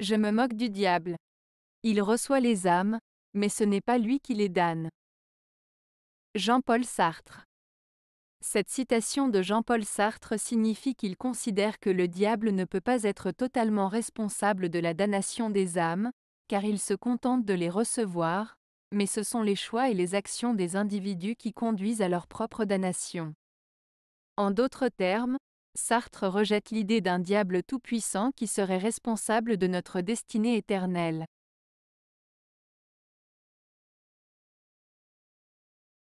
Je me moque du diable. Il reçoit les âmes, mais ce n'est pas lui qui les damne. Jean-Paul Sartre. Cette citation de Jean-Paul Sartre signifie qu'il considère que le diable ne peut pas être totalement responsable de la damnation des âmes, car il se contente de les recevoir, mais ce sont les choix et les actions des individus qui conduisent à leur propre damnation. En d'autres termes, Sartre rejette l'idée d'un diable tout-puissant qui serait responsable de notre destinée éternelle.